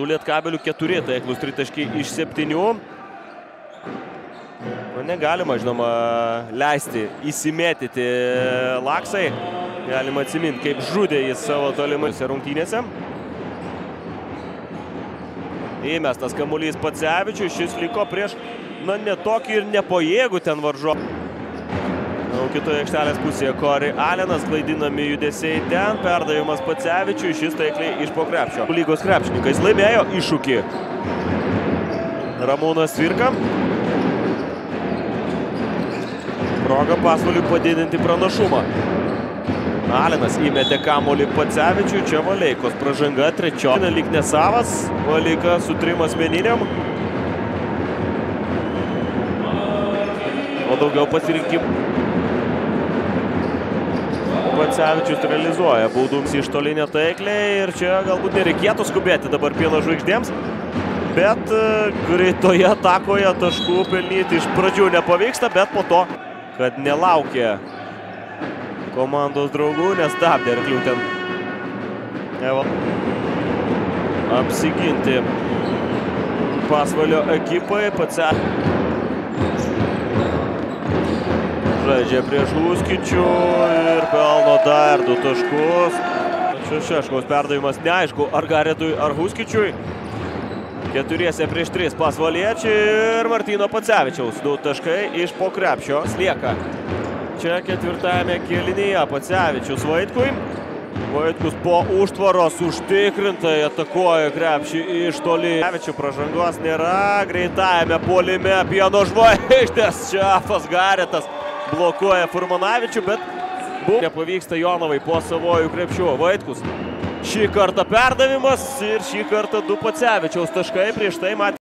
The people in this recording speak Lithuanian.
su Lietkabeliu 4 taiklus tritaškiai iš 7. Nu, negalima, žinoma, leisti įsimėtyti laksai. Galima atsiminti, kaip žudė jis savo tolimose rungtynėse. Įmestas kamuolys Pacevičiui, šis liko prieš, na, netokį ir nepojėgų ten varžo. Jau kitoje aikštelės pusėje Kori Alenas, klaidinami judesiai ten, perdavimas Pacevičiui, šis taikliai iš po krepšio. Lygos krepšininkais laimėjo iššūkį. Ramūnas Virka. Proga pasvaliui padidinti pranašumą. Alenas įmetė kamolį Pacevičiui, čia Valeikos pražanga, trečio. Lyg nesavas, Valeika su trim asmeniniam. O daugiau pasirinkimų. Pacevičius realizuoja baudums iš tolinę taikliai ir čia galbūt nereikėtų skubėti dabar pieno žvaigždėms. Bet greitoje atakoje taškų pelnyti iš pradžių nepavyksta, bet po to, kad nelaukė komandos draugų, nestabdė arklių ten. Evo. Apsiginti pasvalio ekipai. Pace. Žaidžia prieš Huskičių ir pelno dar du taškus. Čia Šeškaus perdavimas neaišku, ar Garetui, ar Huskičiui. Keturiese prieš tris pasvaliečiai ir Martino Pacevičiaus. Du taškai iš po krepšio slieka. Čia ketvirtajame kėlinyje Pacevičius Vaitkui. Vaitkus po užtvaros užtikrintai atakuoja krepšį iš toli. Pacevičių pražangos nėra. Greitajame puolime pieno žvaigždės. Šiafas Garetas blokuoja Furmanavičių, bet buvo. Nepavyksta Jonovai po savojų krepšių. Vaitkus šį kartą perdavimas ir šį kartą du Pacevičiaus taškai. Prieš tai matė.